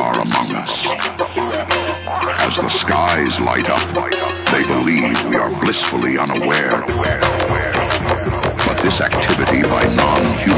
Are among us. As the skies light up, they believe we are blissfully unaware. But this activity by non-human